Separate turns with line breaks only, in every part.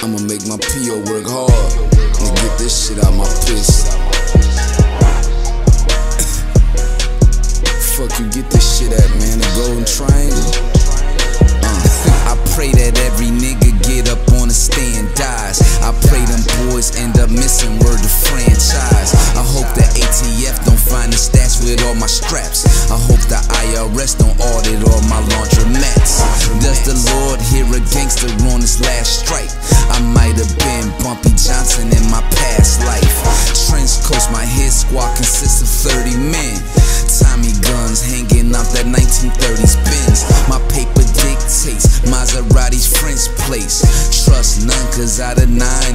I'ma make my PO work hard to get this shit out my fist. Fuck you get this shit at, man? The golden triangle. Uh, I pray that every nigga get up I hope the IRS don't audit all my laundromats. Does the Lord hear a gangster on his last strike? I might have been Bumpy Johnson in my past life. Trench coast, my hit squad consists of 30 men. Tommy guns hanging out that 1930s Benz. My paper dictates Maserati's French place. Trust none, cause out of nine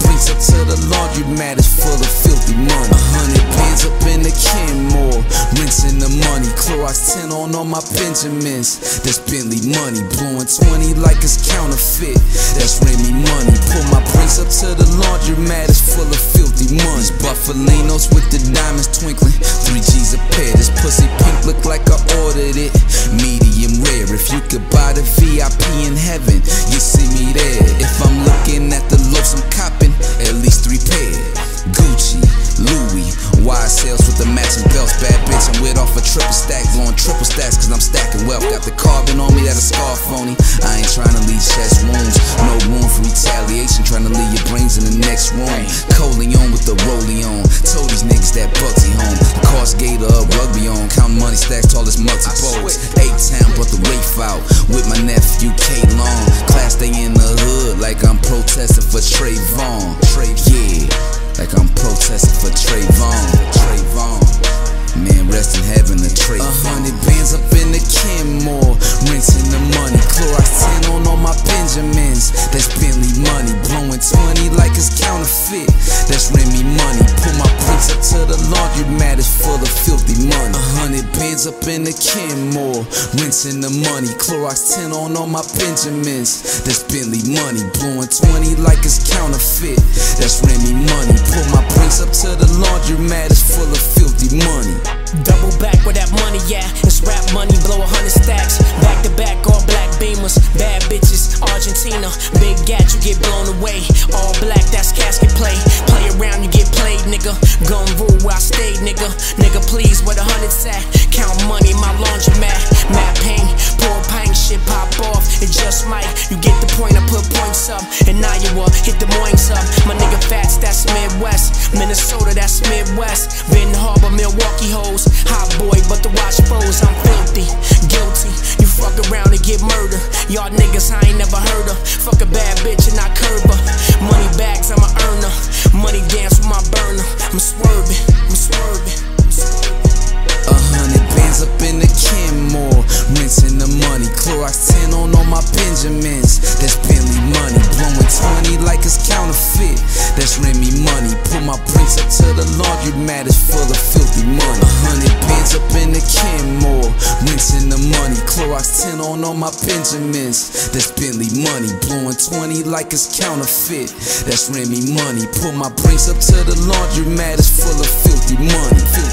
Put up to the laundry mat, it's full of filthy money. A hundred bands up in the Kenmore, rinsing the money. Clorox 10 on all my Benjamins. That's Bentley money. Blowing 20 like it's counterfeit. That's Remy money. Put my prints up to the laundry mat, it's full of filthy money. Buffalinos with the diamonds twinkling. Three G's a pair. This pussy pink look like I ordered it. Medium rare. If you could buy the VIP in heaven, you see me there. If I'm looking at a triple stack, blowing triple stacks cause I'm stacking wealth. Got the carbon on me, that a scar phony. I ain't trying to leave chest wounds, no room for retaliation. Trying to leave your brains in the next room. Corleone with the rollie on. Told these niggas that Bugsy home. Cost gator up, rugby on. Counting money stacks, tall as multi boats. Eight town, brought the waif out with my nephew K Long. Class stay in the hood like I'm protesting for Trayvon. Trey, yeah. Like I'm protesting for. Trayvon. Bands up in the Kenmore, rinsing the money. Clorox 10 on all my Benjamins. That's Bentley money. Blowing 20 like it's counterfeit. That's Remy money. Put my prints up to the laundry mat, it's full of filthy money.
Double back with that money yeah. It's rap money, blow a hundred stacks. Back to back, all black beamers. Bad bitches, Argentina. Big gat, you get blown away. All black, that's casket play. Play around, you get played, nigga. Gun rule where I stayed, nigga. Nigga, please, where the hundreds at? Count money, my laundromat. Mad pain, poor pain, shit pop off. It just might. You get the point, I put points up. In Iowa, hit the Moines up. My nigga Fats, that's Midwest. Minnesota, that's Midwest. Benton Harbor, Milwaukee hoes. Hot boy, but the watch foes, I'm filthy, guilty. You fuck around and get murdered. Y'all niggas, I ain't never heard of. Fuck a bad bitch and I curb her. I'm swerving, I'm swerving.
A hundred bands up in the Kenmore, rinsing the money. Clorox 10 on all my Benjamins. Up to the laundry mat, it's full of filthy money. A hundred bands up in the Kenmore, rinsing the money. Clorox 10 on all my Benjamins. That's Bentley money. Blowing 20 like it's counterfeit. That's Remy money. Put my prints up to the laundry mat, it's full of filthy money.